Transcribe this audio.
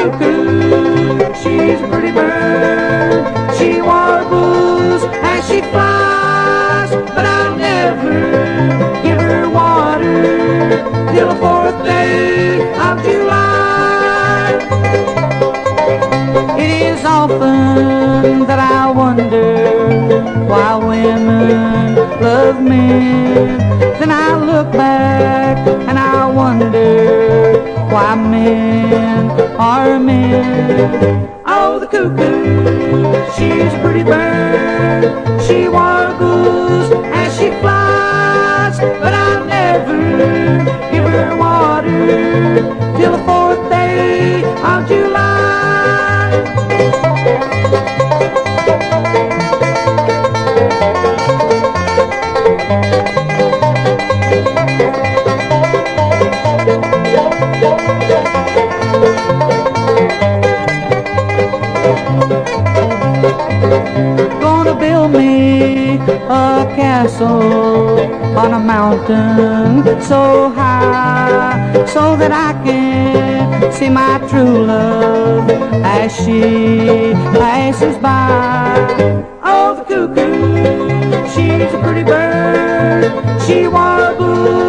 cuckoo, she's a pretty bird. She warbles as she flies, but I'll never give her water till the fourth day of July. It is often that I wonder why women love men. Then I look back are men. Oh, the cuckoo, she's a pretty bird. She warbles as she flies, but I'll never give her water till the fourth day of July. Gonna build me a castle on a mountain so high so that I can see my true love as she passes by. Oh, the cuckoo, she's a pretty bird. She warbles.